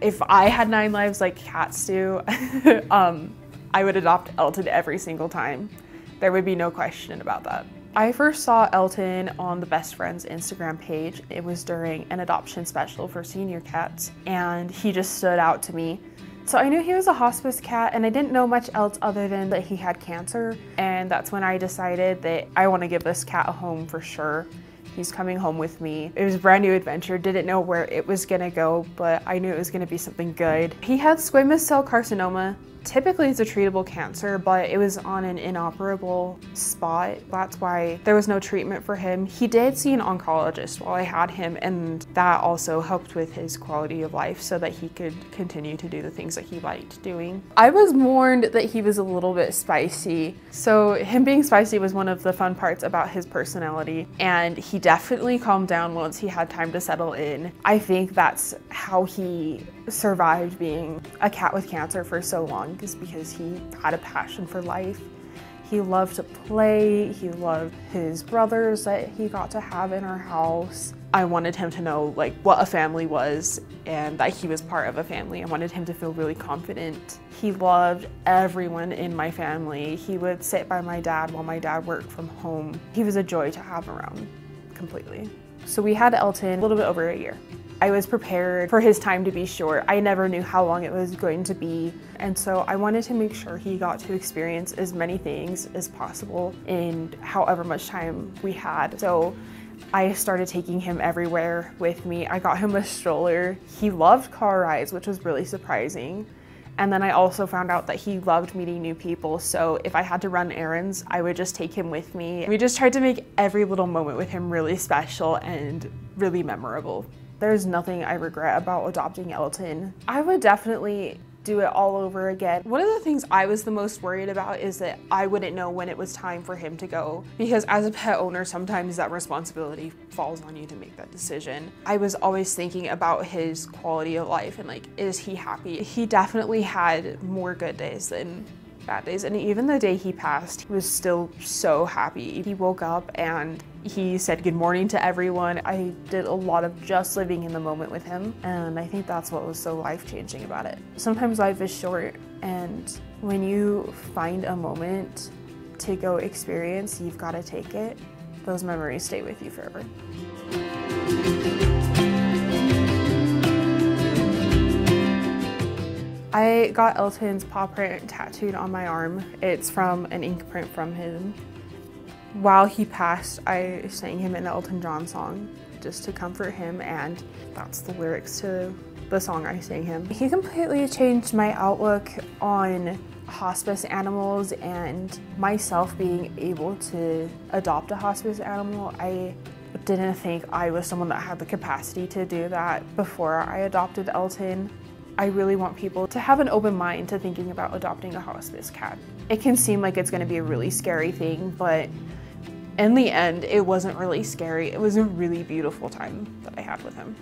If I had nine lives like cats do, um, I would adopt Elton every single time. There would be no question about that. I first saw Elton on the Best Friends Instagram page. It was during an adoption special for senior cats, and he just stood out to me. So I knew he was a hospice cat, and I didn't know much else other than that he had cancer. And that's when I decided that I want to give this cat a home for sure. He's coming home with me. It was a brand new adventure, didn't know where it was gonna go, but I knew it was gonna be something good. He had squamous cell carcinoma, Typically it's a treatable cancer, but it was on an inoperable spot. That's why there was no treatment for him. He did see an oncologist while I had him and that also helped with his quality of life so that he could continue to do the things that he liked doing. I was warned that he was a little bit spicy. So him being spicy was one of the fun parts about his personality and he definitely calmed down once he had time to settle in. I think that's how he survived being a cat with cancer for so long is because he had a passion for life. He loved to play, he loved his brothers that he got to have in our house. I wanted him to know like what a family was and that he was part of a family. I wanted him to feel really confident. He loved everyone in my family. He would sit by my dad while my dad worked from home. He was a joy to have around completely. So we had Elton a little bit over a year. I was prepared for his time to be short. I never knew how long it was going to be. And so I wanted to make sure he got to experience as many things as possible in however much time we had. So I started taking him everywhere with me. I got him a stroller. He loved car rides, which was really surprising. And then I also found out that he loved meeting new people. So if I had to run errands, I would just take him with me. We just tried to make every little moment with him really special and really memorable. There's nothing I regret about adopting Elton. I would definitely do it all over again. One of the things I was the most worried about is that I wouldn't know when it was time for him to go because as a pet owner, sometimes that responsibility falls on you to make that decision. I was always thinking about his quality of life and like, is he happy? He definitely had more good days than bad days. And even the day he passed, he was still so happy. He woke up and he said good morning to everyone. I did a lot of just living in the moment with him. And I think that's what was so life changing about it. Sometimes life is short and when you find a moment to go experience, you've got to take it. Those memories stay with you forever. I got Elton's paw print tattooed on my arm. It's from an ink print from him. While he passed, I sang him an Elton John song just to comfort him and that's the lyrics to the song I sang him. He completely changed my outlook on hospice animals and myself being able to adopt a hospice animal. I didn't think I was someone that had the capacity to do that before I adopted Elton. I really want people to have an open mind to thinking about adopting a hospice cat. It can seem like it's going to be a really scary thing, but in the end, it wasn't really scary. It was a really beautiful time that I had with him.